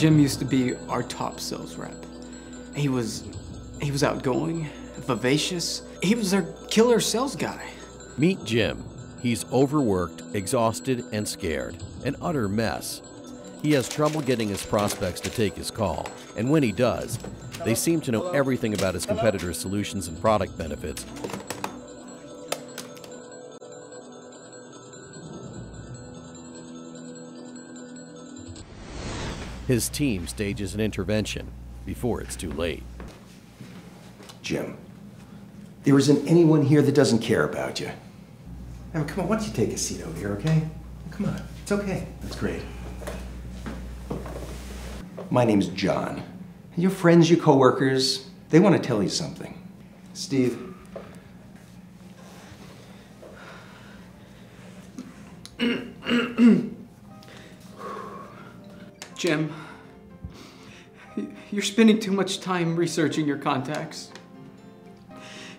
Jim used to be our top sales rep. He was he was outgoing, vivacious. He was our killer sales guy. Meet Jim. He's overworked, exhausted, and scared. An utter mess. He has trouble getting his prospects to take his call, and when he does, they seem to know everything about his competitors' solutions and product benefits. His team stages an intervention before it's too late. Jim, there isn't anyone here that doesn't care about you. Come on, why don't you take a seat over here, okay? Come on, it's okay. That's great. My name's John. Your friends, your coworkers, they want to tell you something. Steve. Jim, you're spending too much time researching your contacts.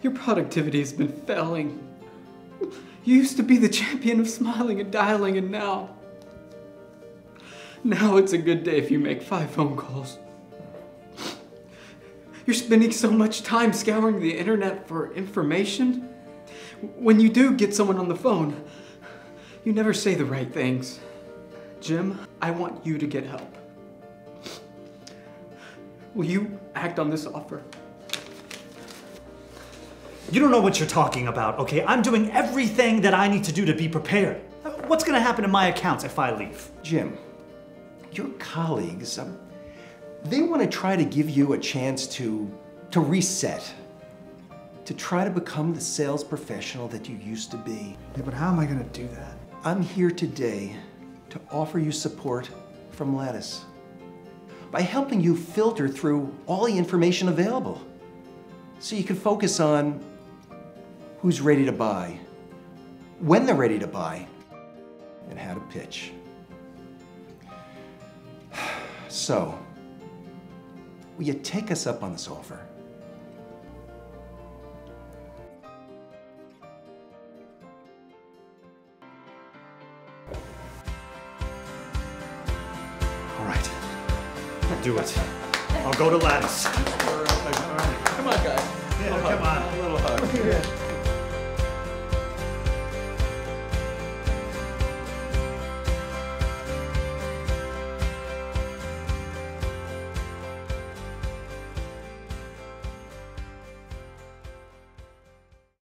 Your productivity has been failing. You used to be the champion of smiling and dialing, and now. Now it's a good day if you make five phone calls. You're spending so much time scouring the internet for information. When you do get someone on the phone, you never say the right things. Jim, I want you to get help. Will you act on this offer? You don't know what you're talking about, okay? I'm doing everything that I need to do to be prepared. What's gonna happen to my accounts if I leave? Jim, your colleagues, um, they want to try to give you a chance to, to reset, to try to become the sales professional that you used to be. Yeah, but how am I gonna do that? I'm here today to offer you support from Lattice by helping you filter through all the information available so you can focus on who's ready to buy, when they're ready to buy, and how to pitch. So, will you take us up on this offer? Do it. I'll go to Lattice. Come on, guys. Yeah, come on. A little hug.